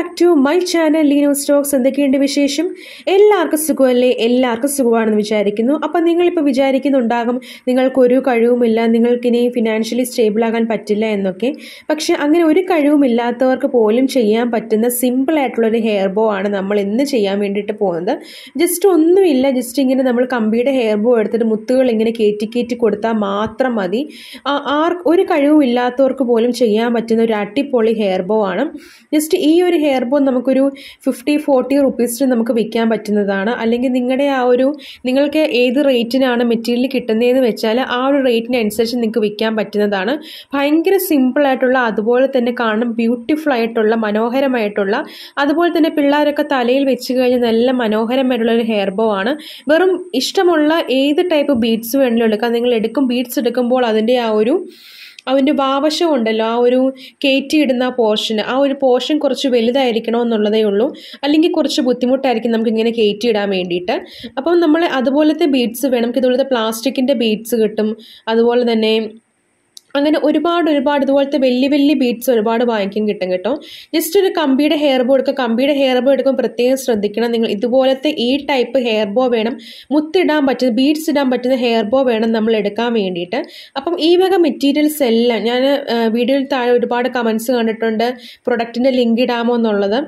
Back to my channel ലീനോ Stokes എന്തൊക്കെയുണ്ട് വിശേഷം? എല്ലാവർക്കും സുഖമല്ലേ? എല്ലാവർക്കും സുഖമാണെന്ന് വിചാരിക്കുന്നു. അപ്പം നിങ്ങളിപ്പോൾ വിചാരിക്കുന്നുണ്ടാകും നിങ്ങൾക്കൊരു കഴിവുമില്ല നിങ്ങൾക്കിനി ഫിനാൻഷ്യലി സ്റ്റേബിൾ ആകാൻ പറ്റില്ല എന്നൊക്കെ. പക്ഷേ അങ്ങനെ ഒരു കഴിവുമില്ലാത്തവർക്ക് പോലും ചെയ്യാൻ പറ്റുന്ന സിമ്പിൾ ആയിട്ടുള്ളൊരു ഹെയർ ബോ ആണ് നമ്മൾ ഇന്ന് ചെയ്യാൻ വേണ്ടിയിട്ട് പോകുന്നത്. ജസ്റ്റ് ഒന്നുമില്ല ജസ്റ്റ് ഇങ്ങനെ നമ്മൾ കമ്പിയുടെ ഹെയർ ബോ എടുത്തിട്ട് മുത്തുകൾ ഇങ്ങനെ കയറ്റി കയറ്റി കൊടുത്താൽ മാത്രം മതി. ആർ ഒരു കഴിവുമില്ലാത്തവർക്ക് പോലും ചെയ്യാൻ പറ്റുന്ന ഒരു അടിപൊളി ഹെയർ ബോ ആണ്. ജസ്റ്റ് ഈ ഒരു ഹെയർ ബോ നമുക്കൊരു ഫിഫ്റ്റി ഫോർട്ടി റുപ്പീസിന് നമുക്ക് വിൽക്കാൻ പറ്റുന്നതാണ്. അല്ലെങ്കിൽ നിങ്ങളുടെ ആ ഒരു നിങ്ങൾക്ക് ഏത് റേറ്റിനാണ് മെറ്റീരിയൽ കിട്ടുന്നതെന്ന് വെച്ചാൽ ആ ഒരു റേറ്റിനനുസരിച്ച് നിങ്ങൾക്ക് വിൽക്കാൻ പറ്റുന്നതാണ്. ഭയങ്കര സിമ്പിളായിട്ടുള്ള അതുപോലെ തന്നെ കാണും ബ്യൂട്ടിഫുൾ ആയിട്ടുള്ള മനോഹരമായിട്ടുള്ള അതുപോലെ തന്നെ പിള്ളേരൊക്കെ തലയിൽ വെച്ച് കഴിഞ്ഞാൽ നല്ല മനോഹരമായിട്ടുള്ള ഒരു ഹെയർ ബോ ആണ്. വെറും ഇഷ്ടമുള്ള ഏത് ടൈപ്പ് ബീഡ്സ് വേണമെങ്കിലും എടുക്കാം. നിങ്ങൾ എടുക്കും ബീഡ്സ് എടുക്കുമ്പോൾ അതിന്റെ ആ ഒരു അതിന്റെ വാവശം ഉണ്ടല്ലോ ആ ഒരു കയറ്റി ഇടുന്ന പോർഷൻ ആ ഒരു പോർഷൻ കുറച്ച് വലുതായിരിക്കണം എന്നുള്ളതേ ഉള്ളൂ. അല്ലെങ്കിൽ കുറച്ച് ബുദ്ധിമുട്ടായിരിക്കും നമുക്ക് ഇങ്ങനെ കയറ്റി ഇടാൻ വേണ്ടിയിട്ട്. അപ്പം നമ്മൾ അതുപോലത്തെ ബീഡ്സ് വേണം. നമുക്ക് ഇതുപോലത്തെ പ്ലാസ്റ്റിക്കിന്റെ ബീഡ്സ് കിട്ടും. അതുപോലെ തന്നെ അങ്ങനെ ഒരുപാട് ഒരുപാട് ഇതുപോലത്തെ വലിയ വലിയ ബീഡ്സ് ഒരുപാട് വാങ്ങിക്കാൻ കിട്ടും കേട്ടോ. ജസ്റ്റ് ഒരു കമ്പിയുടെ ഹെയർ ബോ എടുക്കുക. കമ്പിയുടെ ഹെയർ ബോ എടുക്കുമ്പോൾ പ്രത്യേകം ശ്രദ്ധിക്കണം. നിങ്ങൾ ഇതുപോലത്തെ ഈ ടൈപ്പ് ഹെയർ ബോ വേണം. മുത്തിടാൻ പറ്റുന്ന ബീഡ്സ് ഇടാൻ പറ്റുന്ന ഹെയർ ബോ വേണം നമ്മൾ എടുക്കാൻ വേണ്ടിയിട്ട്. അപ്പം ഈ വക മെറ്റീരിയൽസ് എല്ലാം ഞാൻ വീഡിയോയിൽ താഴെ ഒരുപാട് കമൻസ് കണ്ടിട്ടുണ്ട്. പ്രൊഡക്റ്റിന്റെ ലിങ്ക് ഇടാമോ എന്നുള്ളത്.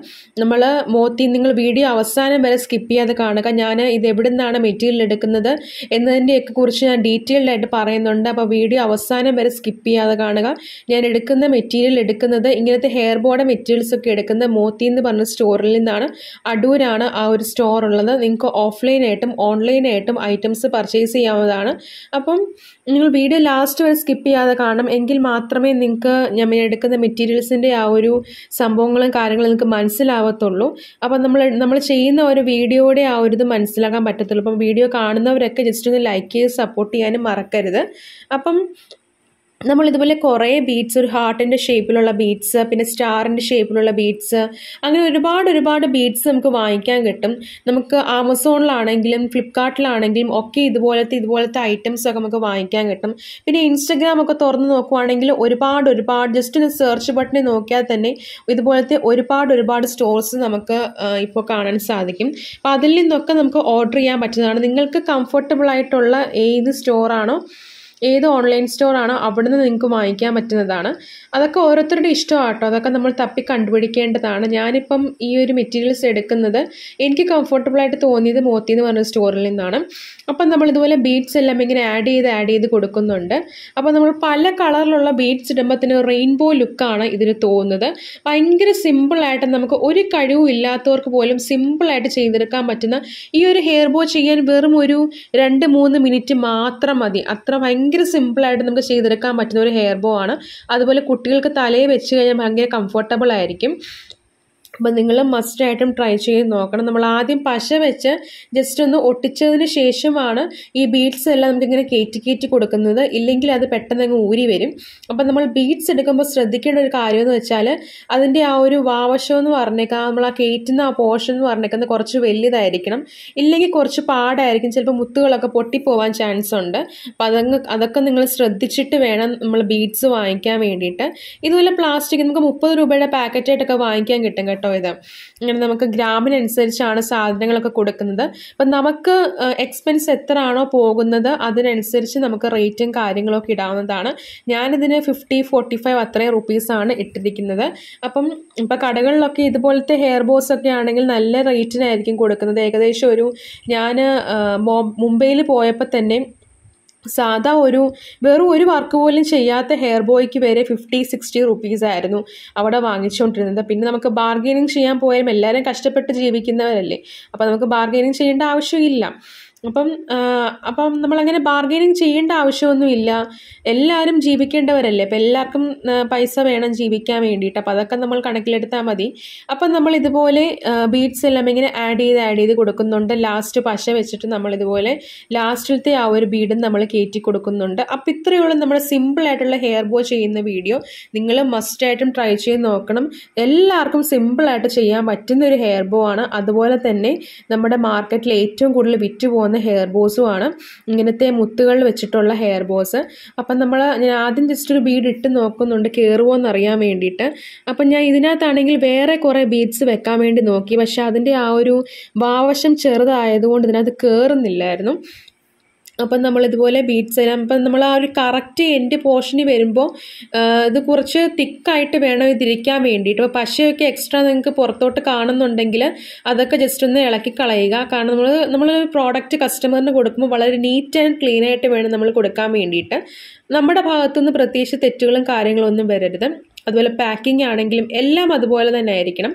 നമ്മൾ മോത്തി നിങ്ങൾ വീഡിയോ അവസാനം വരെ സ്കിപ്പ് ചെയ്യാതെ കാണുക. ഞാൻ ഇത് എവിടെ നിന്നാണ് മെറ്റീരിയൽ എടുക്കുന്നത് എന്നതിന്റെയൊക്കെ കുറിച്ച് ഞാൻ ഡീറ്റെയിൽഡ് ആയിട്ട് പറയുന്നുണ്ട്. അപ്പോൾ വീഡിയോ അവസാനം വരെ സ്കിപ്പ് ചെയ്യാതെ കാണുക. ഞാൻ എടുക്കുന്ന മെറ്റീരിയൽ എടുക്കുന്നത് ഇങ്ങനത്തെ ഹെയർ ബോർഡ് മെറ്റീരിയൽസ് ഒക്കെ എടുക്കുന്ന മോത്തി എന്ന് പറഞ്ഞ സ്റ്റോറിൽ നിന്നാണ് അടൂരാണ് ആ ഒരു സ്റ്റോർ ഉള്ളത്. നിങ്ങൾക്ക് ഓഫ്ലൈനായിട്ടും ഓൺലൈനായിട്ടും ഐറ്റംസ് പർച്ചേസ് ചെയ്യാവുന്നതാണ്. അപ്പം നിങ്ങൾ വീഡിയോ ലാസ്റ്റ് വരെ സ്കിപ്പ് ചെയ്യാതെ കാണണം എങ്കിൽ മാത്രമേ നിങ്ങൾക്ക് ഞാൻ എടുക്കുന്ന മെറ്റീരിയൽസിന്റെ ആ ഒരു സംഭവങ്ങളും കാര്യങ്ങളും നിങ്ങൾക്ക് മനസ്സിലാവത്തുള്ളൂ. അപ്പം നമ്മൾ നമ്മൾ ചെയ്യുന്ന ഒരു വീഡിയോയുടെ ആ ഒരു ഇത് മനസ്സിലാക്കാൻ പറ്റത്തുള്ളൂ. അപ്പം വീഡിയോ കാണുന്നവരൊക്കെ ജസ്റ്റ് ഒന്ന് ലൈക്ക് ചെയ്ത് സപ്പോർട്ട് ചെയ്യാനും മറക്കരുത്. അപ്പം നമ്മൾ ഇതുപോലെ കുറേ ബീഡ്സ് ഒരു ഹാർട്ടിന്റെ ഷേപ്പിലുള്ള ബീഡ്സ് പിന്നെ സ്റ്റാറിന്റെ ഷേപ്പിലുള്ള ബീഡ്സ് അങ്ങനെ ഒരുപാട് ഒരുപാട് ബീഡ്സ് നമുക്ക് വാങ്ങിക്കാൻ കിട്ടും. നമുക്ക് ആമസോണിലാണെങ്കിലും ഫ്ലിപ്കാർട്ടിലാണെങ്കിലും ഒക്കെ ഇതുപോലത്തെ ഇതുപോലത്തെ ഐറ്റംസ് ഒക്കെ നമുക്ക് വാങ്ങിക്കാൻ കിട്ടും. പിന്നെ ഇൻസ്റ്റഗ്രാം ഒക്കെ തുറന്ന് നോക്കുവാണെങ്കിൽ ഒരുപാട് ഒരുപാട് ജസ്റ്റ് ഒന്ന് സെർച്ച് ബട്ടണിൽ നോക്കിയാൽ തന്നെ ഇതുപോലത്തെ ഒരുപാട് ഒരുപാട് സ്റ്റോഴ്സ് നമുക്ക് ഇപ്പോൾ കാണാൻ സാധിക്കും. അപ്പോൾ അതിൽ നിന്നൊക്കെ നമുക്ക് ഓർഡർ ചെയ്യാൻ പറ്റുന്നതാണ്. നിങ്ങൾക്ക് കംഫർട്ടബിൾ ആയിട്ടുള്ള ഏത് സ്റ്റോറാണോ ഏത് ഓൺലൈൻ സ്റ്റോറാണോ നിന്ന് നിങ്ങൾക്ക് വാങ്ങിക്കാൻ പറ്റുന്നതാണ്. അതൊക്കെ ഓരോരുത്തരുടെ ഇഷ്ടമാട്ടോ. അതൊക്കെ നമ്മൾ തപ്പി കണ്ടുപിടിക്കേണ്ടതാണ്. ഞാനിപ്പം ഈ ഒരു മെറ്റീരിയൽസ് എടുക്കുന്നത് എനിക്ക് കംഫർട്ടബിളായിട്ട് തോന്നിയത് മോത്തി എന്ന് പറഞ്ഞ സ്റ്റോറിൽ നിന്നാണ്. അപ്പം നമ്മൾ ഇതുപോലെ ബീഡ്സ് എല്ലാം ഇങ്ങനെ ആഡ് ചെയ്ത് ആഡ് ചെയ്ത് കൊടുക്കുന്നുണ്ട്. അപ്പോൾ നമ്മൾ പല കളറിലുള്ള ബീഡ്സ് ഇടുമ്പോൾ തന്നെ റെയിൻബോ ലുക്കാണ് ഇതിന് തോന്നുന്നത്. ഭയങ്കര സിമ്പിളായിട്ട് നമുക്ക് ഒരു കഴിവും ഇല്ലാത്തവർക്ക് പോലും സിമ്പിളായിട്ട് ചെയ്തെടുക്കാൻ പറ്റുന്ന ഈ ഒരു ഹെയർ ബോ ചെയ്യാൻ വെറും ഒരു രണ്ട് മൂന്ന് മിനിറ്റ് മാത്രം മതി. അത്ര ഭയങ്കര സിമ്പിളായിട്ട് നമുക്ക് ചെയ്തെടുക്കാൻ പറ്റുന്ന ഒരു ഹെയർ ബോ ആണ്. അതുപോലെ കുട്ടികൾക്ക് തലയിൽ വെച്ച് കഴിഞ്ഞാൽ ഭയങ്കര കംഫർട്ടബിൾ ആയിരിക്കും. അപ്പം നിങ്ങൾ മസ്റ്റായിട്ടും ട്രൈ ചെയ്ത് നോക്കണം. നമ്മൾ ആദ്യം പശ വെച്ച് ജസ്റ്റ് ഒന്ന് ഒട്ടിച്ചതിന് ശേഷമാണ് ഈ ബീഡ്സ് എല്ലാം നമുക്കിങ്ങനെ കയറ്റി കയറ്റി കൊടുക്കുന്നത്. ഇല്ലെങ്കിൽ അത് പെട്ടെന്ന് അങ്ങ് ഊരി വരും. അപ്പം നമ്മൾ ബീഡ്സ് എടുക്കുമ്പോൾ ശ്രദ്ധിക്കേണ്ട ഒരു കാര്യമെന്ന് വെച്ചാൽ അതിന്റെ ആ ഒരു വാവശം എന്ന് പറഞ്ഞേക്കാം. നമ്മൾ ആ കയറ്റുന്ന ആ പോർഷൻ എന്ന് പറഞ്ഞേക്കുന്നത് കുറച്ച് വലിയതായിരിക്കണം ഇല്ലെങ്കിൽ കുറച്ച് പാടായിരിക്കും. ചിലപ്പോൾ മുത്തുകളൊക്കെ പൊട്ടിപ്പോവാൻ ചാൻസ് ഉണ്ട്. അപ്പം അതങ്ങ് അതൊക്കെ നിങ്ങൾ ശ്രദ്ധിച്ചിട്ട് വേണം നമ്മൾ ബീഡ്സ് വാങ്ങിക്കാൻ വേണ്ടിയിട്ട്. ഇതുപോലെ പ്ലാസ്റ്റിക് നമുക്ക് മുപ്പത് രൂപയുടെ പാക്കറ്റായിട്ടൊക്കെ വാങ്ങിക്കാൻ കിട്ടും കേട്ടോ. ഇത് ഇങ്ങനെ നമുക്ക് ഗ്രാമിനനുസരിച്ചാണ് സാധനങ്ങളൊക്കെ കൊടുക്കുന്നത്. അപ്പം നമുക്ക് എക്സ്പെൻസ് എത്ര ആണോ പോകുന്നത് അതിനനുസരിച്ച് നമുക്ക് റേറ്റും കാര്യങ്ങളൊക്കെ ഇടാവുന്നതാണ്. ഞാനിതിന് ഫിഫ്റ്റി ഫോർട്ടി ഫൈവ് അത്രയും റുപ്പീസാണ് ഇട്ടിരിക്കുന്നത്. അപ്പം ഇപ്പം കടകളിലൊക്കെ ഇതുപോലത്തെ ഹെയർ ബോസ് ഒക്കെ ആണെങ്കിൽ നല്ല റേറ്റിനായിരിക്കും കൊടുക്കുന്നത്. ഏകദേശം ഒരു ഞാൻ മുംബൈയിൽ പോയപ്പോൾ തന്നെ സാധാ ഒരു വെറും ഒരു വർക്ക് പോലും ചെയ്യാത്ത ഹെയർ ബോയ്ക്ക് വരെ ഫിഫ്റ്റി സിക്സ്റ്റി റുപ്പീസ് ആയിരുന്നു അവിടെ വാങ്ങിച്ചുകൊണ്ടിരുന്നത്. പിന്നെ നമുക്ക് ബാർഗെയിനിങ് ചെയ്യാൻ പോയാലും എല്ലാവരും കഷ്ടപ്പെട്ട് ജീവിക്കുന്നവരല്ലേ? അപ്പോൾ നമുക്ക് ബാർഗെയിനിങ് ചെയ്യേണ്ട ആവശ്യമില്ല. അപ്പം അപ്പം നമ്മളങ്ങനെ ബാർഗെയിനിങ് ചെയ്യേണ്ട ആവശ്യമൊന്നുമില്ല. എല്ലാവരും ജീവിക്കേണ്ടവരല്ലേ? അപ്പം എല്ലാവർക്കും പൈസ വേണം ജീവിക്കാൻ വേണ്ടിയിട്ട്. അപ്പം അതൊക്കെ നമ്മൾ കണക്കിലെടുത്താൽ മതി. അപ്പം നമ്മൾ ഇതുപോലെ ബീഡ്സ് എല്ലാം ഇങ്ങനെ ആഡ് ചെയ്ത് ആഡ് ചെയ്ത് കൊടുക്കുന്നുണ്ട്. ലാസ്റ്റ് പശ വെച്ചിട്ട് നമ്മൾ ഇതുപോലെ ലാസ്റ്റിലത്തെ ആ ഒരു ബീഡും നമ്മൾ കയറ്റി കൊടുക്കുന്നുണ്ട്. അപ്പം ഇത്രയുള്ള നമ്മുടെ സിമ്പിൾ ആയിട്ടുള്ള ഹെയർ ബോ ചെയ്യുന്ന വീഡിയോ നിങ്ങൾ മസ്റ്റായിട്ടും ട്രൈ ചെയ്ത് നോക്കണം. എല്ലാവർക്കും സിമ്പിളായിട്ട് ചെയ്യാൻ പറ്റുന്ന ഒരു ഹെയർ ബോ ആണ്. അതുപോലെ തന്നെ നമ്മുടെ മാർക്കറ്റിൽ ഏറ്റവും കൂടുതൽ വിറ്റ് പോകുന്ന ഉണ്ടാകുന്ന ഹെയർ ബോസും ആണ് ഇങ്ങനത്തെ മുത്തുകൾ വെച്ചിട്ടുള്ള ഹെയർ ബോസ് അപ്പം നമ്മൾ ഞാൻ ആദ്യം ജസ്റ്റ് ഒരു ബീഡ് ഇട്ട് നോക്കുന്നുണ്ട് കയറുമോ എന്നറിയാൻ വേണ്ടിയിട്ട്. അപ്പം ഞാൻ ഇതിനകത്താണെങ്കിൽ വേറെ കുറേ ബീഡ്സ് വെക്കാൻ വേണ്ടി നോക്കി. പക്ഷേ അതിന്റെ ആ ഒരു വാവശം ചെറുതായതുകൊണ്ട് ഇതിനകത്ത് കയറുന്നില്ലായിരുന്നു അപ്പം നമ്മളിതുപോലെ ബീഡ്സ് എല്ലാം അപ്പം നമ്മൾ ആ ഒരു കറക്റ്റ് എൻഡ് പോർഷന് വരുമ്പോൾ ഇത് കുറച്ച് തിക്കായിട്ട് വേണം ഇതിരിക്കാൻ വേണ്ടിയിട്ട്. അപ്പോൾ പശയൊക്കെ എക്സ്ട്രാ നിങ്ങൾക്ക് പുറത്തോട്ട് കാണുന്നുണ്ടെങ്കിൽ അതൊക്കെ ജസ്റ്റ് ഒന്ന് ഇളക്കി കളയുക. കാരണം നമ്മൾ നമ്മൾ പ്രോഡക്റ്റ് കസ്റ്റമറിന് കൊടുക്കുമ്പോൾ വളരെ നീറ്റ് ആൻഡ് ക്ലീൻ ആയിട്ട് വേണം നമ്മൾ കൊടുക്കാൻ വേണ്ടിയിട്ട്. നമ്മുടെ ഭാഗത്തുനിന്ന് പ്രത്യേകിച്ച് തെറ്റുകളും കാര്യങ്ങളൊന്നും വരരുത്. അതുപോലെ പാക്കിംഗ് ആണെങ്കിലും എല്ലാം അതുപോലെ തന്നെ ആയിരിക്കണം.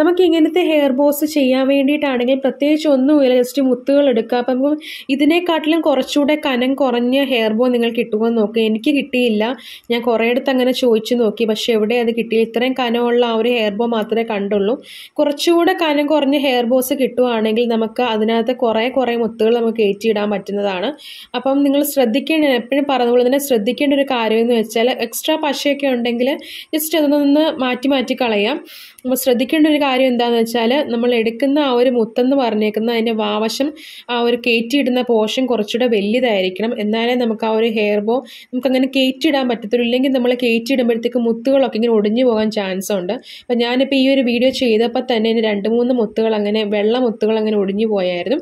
നമുക്ക് ഇങ്ങനത്തെ ഹെയർ ബോസ് ചെയ്യാൻ വേണ്ടിയിട്ടാണെങ്കിൽ പ്രത്യേകിച്ച് ഒന്നുമില്ല ജസ്റ്റ് മുത്തുകൾ എടുക്കുക. അപ്പം നമുക്ക് ഇതിനെക്കാട്ടിലും കുറച്ചുകൂടെ കനം കുറഞ്ഞ ഹെയർ ബോ നിങ്ങൾ കിട്ടുമോ നോക്കുക എനിക്ക് കിട്ടിയില്ല. ഞാൻ കുറേ കുറേയിടത്ത് അങ്ങനെ ചോദിച്ചു നോക്കി. പക്ഷേ എവിടെ അത് കിട്ടിയില്ല. ഇത്രയും കനമുള്ള ആ ഒരു ഹെയർ ബോ മാത്രമേ കണ്ടുള്ളൂ. കുറച്ചുകൂടെ കനം കുറഞ്ഞ ഹെയർ ബോസ് കിട്ടുവാണെങ്കിൽ നമുക്ക് അതിനകത്ത് കുറേ കുറേ മുത്തുകൾ നമുക്ക് കയറ്റിയിടാൻ പറ്റുന്നതാണ്. അപ്പം നിങ്ങൾ ശ്രദ്ധിക്കേണ്ട എപ്പോഴും പറഞ്ഞതുപോലെ തന്നെ ശ്രദ്ധിക്കേണ്ട ഒരു കാര്യം എന്ന് വെച്ചാൽ എക്സ്ട്രാ പശയൊക്കെ ഉണ്ടെങ്കിൽ ജസ്റ്റ് അതൊന്ന് മാറ്റി മാറ്റി കളയാം. അപ്പോൾ ശ്രദ്ധിക്കേണ്ട ഒരു കാര്യം എന്താണെന്ന് വെച്ചാൽ നമ്മൾ എടുക്കുന്ന ആ ഒരു മുത്തെന്ന് പറഞ്ഞേക്കുന്ന അതിന്റെ വാവശം ആ ഒരു കയറ്റിയിടുന്ന പോഷൻ കുറച്ചുകൂടെ വലുതായിരിക്കണം. എന്നാലേ നമുക്ക് ആ ഒരു ഹെയർ ബോ നമുക്കങ്ങനെ കയറ്റിയിടാൻ പറ്റത്തുള്ളൂ. ഇല്ലെങ്കിൽ നമ്മൾ കയറ്റിയിടുമ്പോഴത്തേക്ക് മുത്തുകളൊക്കെ ഇങ്ങനെ ഒടിഞ്ഞു പോകാൻ ചാൻസ് ഉണ്ട്. അപ്പോൾ ഞാനിപ്പോൾ ഈ ഒരു വീഡിയോ ചെയ്തപ്പോൾ തന്നെ രണ്ട് മൂന്ന് മുത്തുകൾ അങ്ങനെ വെള്ള മുത്തുകൾ അങ്ങനെ ഒടിഞ്ഞു പോയായിരുന്നു.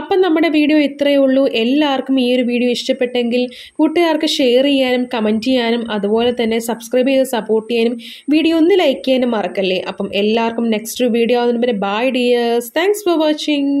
അപ്പം നമ്മുടെ വീഡിയോ ഇത്രയേ ഉള്ളൂ. എല്ലാവർക്കും ഈ ഒരു വീഡിയോ ഇഷ്ടപ്പെട്ടെങ്കിൽ കൂട്ടുകാർക്ക് ഷെയർ ചെയ്യാനും കമന്റ് ചെയ്യാനും അതുപോലെ തന്നെ സബ്സ്ക്രൈബ് ചെയ്ത് സപ്പോർട്ട് ചെയ്യാനും വീഡിയോ ഒന്ന് ലൈക്ക് ചെയ്യാനും മറക്കല്ലേ. അപ്പം എല്ലാവർക്കും നെക്സ്റ്റ് വീഡിയോ ആവുന്നതിന് പിന്നെ bye dears thanks for watching